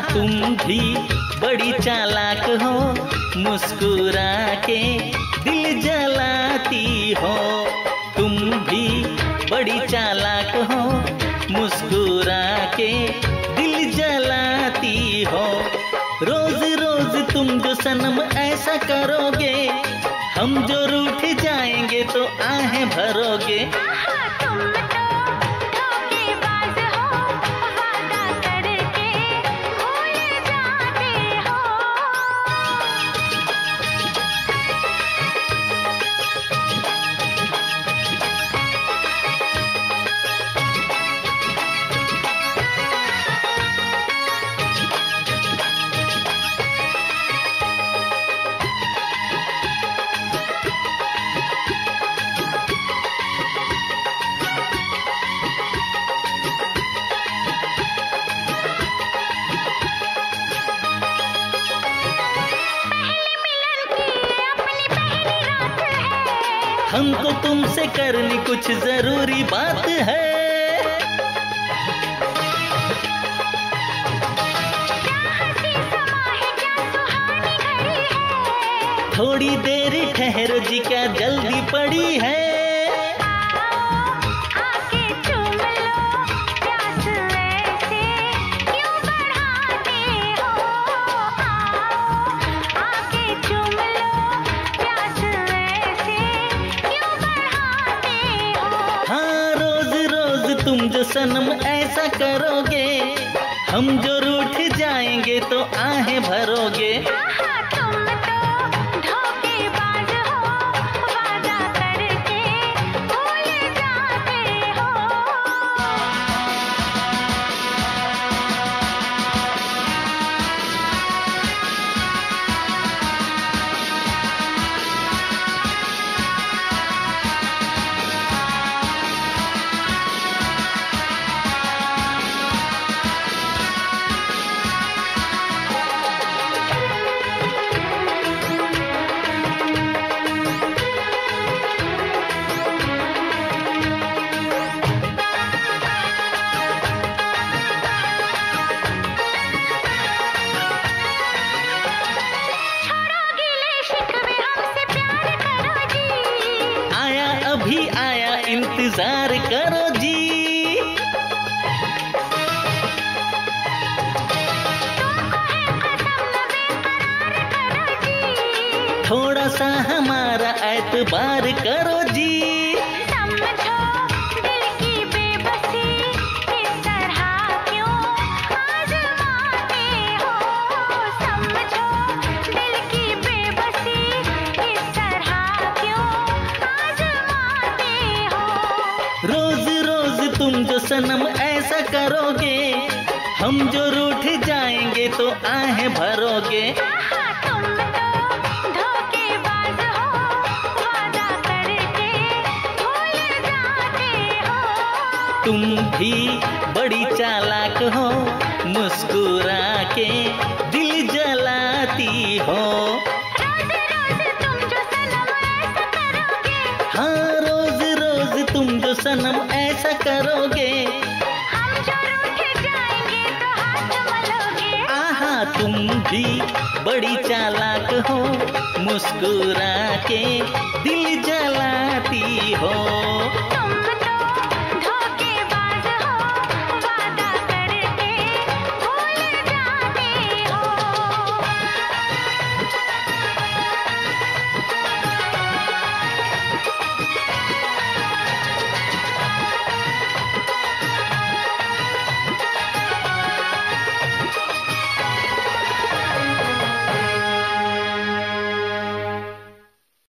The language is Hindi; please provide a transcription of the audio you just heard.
तुम भी बड़ी चालाक हो मुस्कुरा के दिल जलाती हो। तुम भी बड़ी चालाक हो मुस्कुरा के दिल जलाती हो। रोज रोज तुम जो सनम ऐसा करोगे, हम जो रूठ जाएँगे तो आहें भरोगे। हमको तुमसे करनी कुछ ज़रूरी बात है। थोड़ी देर ठहरो जी, क्या जल्दी पड़ी है? तुम जो सनम ऐसा करोगे हम जो रूठ जाएँगे तो आहें भरोगे। जी थोड़ा सा हमारा एतबार करो जी। समझो दिल की बेबसी इस तरह क्यों आजमाते हो? समझो दिल की बेबसी इस तरह क्यों आजमाते हो? रोज रोज तुम जो सनम ऐसा करोगे हम जो रूठ जाएँगे तो आहें भरोगे। आहा, तुम भी बड़ी चालाक हो मुस्कुरा के दिल जलाती हो। रोज रोज तुम जो सनम ऐसा करोगे। हाँ रोज रोज तुम जो सनम ऐसा करोगे। हम जो रूठ जाएँगे तो हाथ मलोगे। आहा तुम भी बड़ी चालाक हो मुस्कुरा के दिल हो